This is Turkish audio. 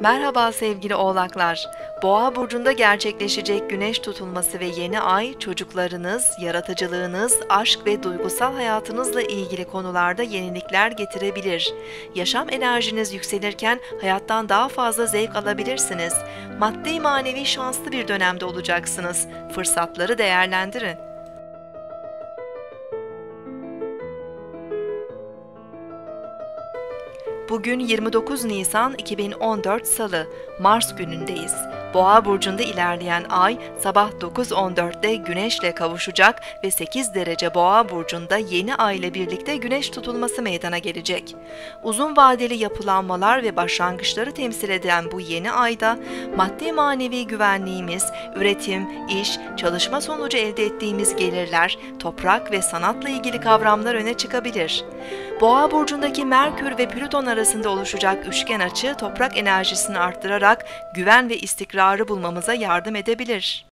Merhaba sevgili oğlaklar. Boğa burcunda gerçekleşecek güneş tutulması ve yeni ay çocuklarınız, yaratıcılığınız, aşk ve duygusal hayatınızla ilgili konularda yenilikler getirebilir. Yaşam enerjiniz yükselirken hayattan daha fazla zevk alabilirsiniz. Maddi manevi şanslı bir dönemde olacaksınız. Fırsatları değerlendirin. Bugün 29 Nisan 2014 Salı, Mars günündeyiz. Boğa burcunda ilerleyen ay sabah 9.14'te Güneş'le kavuşacak ve 8 derece Boğa burcunda yeni ay ile birlikte Güneş tutulması meydana gelecek. Uzun vadeli yapılanmalar ve başlangıçları temsil eden bu yeni ayda maddi manevi güvenliğimiz, üretim, iş, çalışma sonucu elde ettiğimiz gelirler, toprak ve sanatla ilgili kavramlar öne çıkabilir. Boğa burcundaki Merkür ve Plüton arasında oluşacak üçgen açı toprak enerjisini arttırarak güven ve istikrarı bulmamıza yardım edebilir.